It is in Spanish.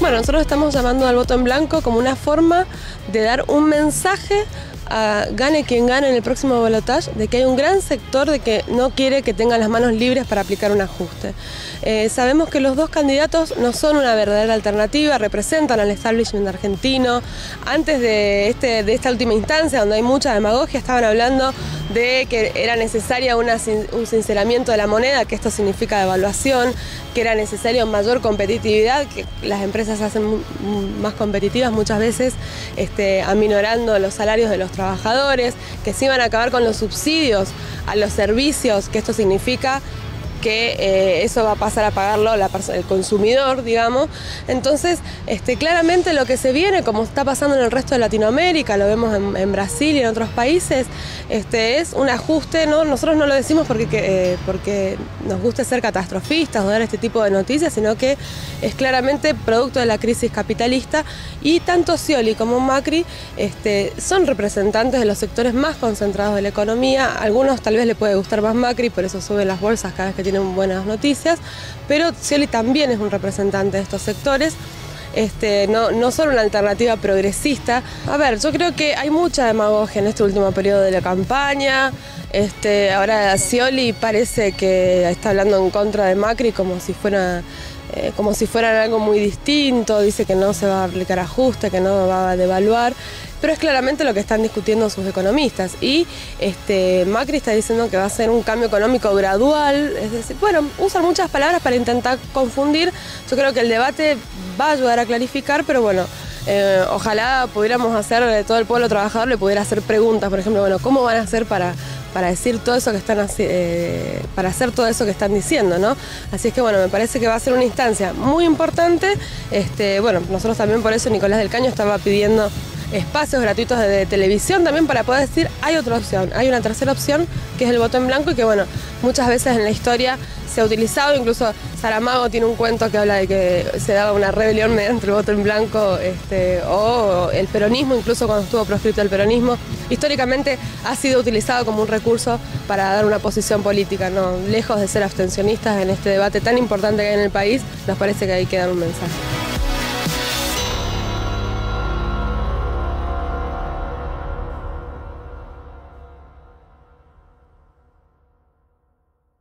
Bueno, nosotros estamos llamando al voto en blanco como una forma de dar un mensaje a gane quien gane en el próximo balotaje, de que hay un gran sector de que no quiere que tengan las manos libres para aplicar un ajuste. Eh, sabemos que los dos candidatos no son una verdadera alternativa, representan al establishment argentino. Antes de, este, de esta última instancia, donde hay mucha demagogia, estaban hablando de que era necesaria un sinceramiento de la moneda, que esto significa devaluación, que era necesaria mayor competitividad, que las empresas hacen más competitivas muchas veces, este, aminorando los salarios de los trabajadores, que se iban a acabar con los subsidios a los servicios, que esto significa que eh, eso va a pasar a pagarlo el consumidor, digamos. Entonces, este, claramente lo que se viene, como está pasando en el resto de Latinoamérica, lo vemos en, Brasil y en otros países, este, es un ajuste, ¿no? nosotros no lo decimos porque, eh, porque nos guste ser catastrofistas o dar este tipo de noticias, sino que es claramente producto de la crisis capitalista y tanto Scioli como Macri este, son representantes de los sectores más concentrados de la economía, algunos tal vez le puede gustar más Macri, por eso suben las bolsas cada vez que tienen buenas noticias, pero Scioli también es un representante de estos sectores. Este, no, no solo una alternativa progresista. A ver, yo creo que hay mucha demagogia en este último periodo de la campaña. Este, ahora Scioli parece que está hablando en contra de Macri como si fuera eh, como si fuera algo muy distinto, dice que no se va a aplicar ajuste, que no va a devaluar, pero es claramente lo que están discutiendo sus economistas. Y este, Macri está diciendo que va a ser un cambio económico gradual, es decir, bueno, usan muchas palabras para intentar confundir, yo creo que el debate va a ayudar a clarificar, pero bueno, eh, ojalá pudiéramos hacer, todo el pueblo trabajador le pudiera hacer preguntas, por ejemplo, bueno, ¿cómo van a hacer para para decir todo eso que están eh, para hacer todo eso que están diciendo, ¿no? Así es que bueno, me parece que va a ser una instancia muy importante. Este, bueno, nosotros también por eso Nicolás del Caño estaba pidiendo espacios gratuitos de, televisión también para poder decir hay otra opción, hay una tercera opción que es el voto en blanco y que bueno, muchas veces en la historia se ha utilizado, incluso Saramago tiene un cuento que habla de que se daba una rebelión mediante el voto en blanco este, o el peronismo, incluso cuando estuvo proscrito el peronismo, históricamente ha sido utilizado como un recurso para dar una posición política, ¿no? lejos de ser abstencionistas en este debate tan importante que hay en el país, nos parece que hay que dar un mensaje.